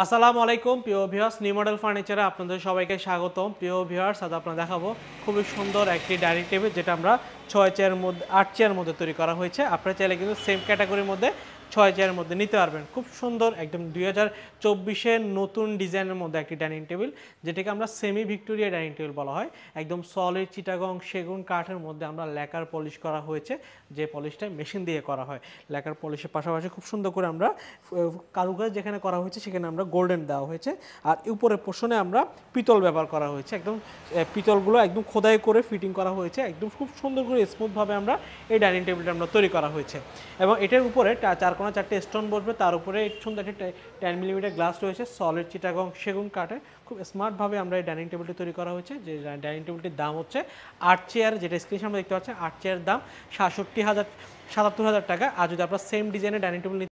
আসসালামু আলাইকুম, প্রিয় ভিউয়ার্স নিউ মডেল ফার্নিচারে আপনাদের সবাইকে স্বাগতম। প্রিয় ভিউয়ার্স আজ আপনারা দেখাবো খুবই সুন্দর একটি ডাইনিং টেবিল যেটা আমরা ছয় চেয়ার মধ্যে, আট চেয়ারের মধ্যে তৈরি করা হয়েছে। আপনারা চাইলে কিন্তু সেম ক্যাটাগরির মধ্যে ছয় চেয়ারের মধ্যে নিতে পারবেন। খুব সুন্দর একদম দুই হাজার চব্বিশের নতুন ডিজাইনের মধ্যে একটি ডাইনিং টেবিল, যেটাকে আমরা সেমি ভিক্টোরিয়া ডাইনিং টেবিল বলা হয়। একদম সলিড চিটাগং সেগুন কাঠের মধ্যে আমরা লেকার পলিশ করা হয়েছে, যে পলিশটা মেশিন দিয়ে করা হয়। লেকার পলিশের পাশাপাশি খুব সুন্দর করে আমরা কারুকাজ যেখানে করা হয়েছে সেখানে আমরা গোল্ডেন দেওয়া হয়েছে। আর উপরের পোষণে আমরা পিতল ব্যবহার করা হয়েছে। একদম পিতলগুলো একদম খোদাই করে ফিটিং করা হয়েছে। একদম খুব সুন্দর করে স্মুথভাবে আমরা এই ডাইনিং টেবিলটা আমরা তৈরি করা হয়েছে। এবং এটার উপরে চার কোনা চারটে স্টোন বসবে, তার উপরে সুন্দর একটি টেন মিলিমিটার গ্লাস রয়েছে সলিড চিটাগং সেগুন কাঠে খুব স্মার্টভাবে আমরা এই ডাইনিং টেবিলটি তৈরি করা হয়েছে, যে ডাইনিং টেবিলটির দাম হচ্ছে আট চেয়ার যেটা স্ক্রিনে আমরা দেখতে পাচ্ছি আট চেয়ার দাম সাতষট্টি হাজার, সাতাত্তর হাজার টাকা। আর যদি আপনার সেম ডিজাইনের ডাইনিং টেবিল